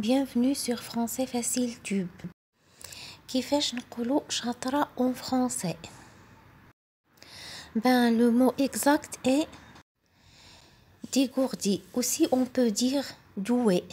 Bienvenue sur Français Facile Tube. كيفاش نقولوا شاطرة en français Ben le mot exact est dégourdi. Aussi on peut dire doué.